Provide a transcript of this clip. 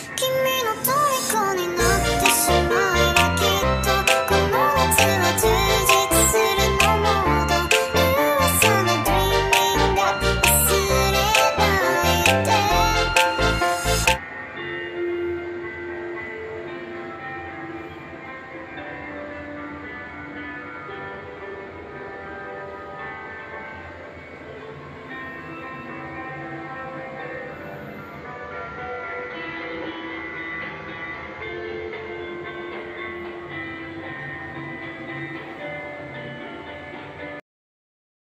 King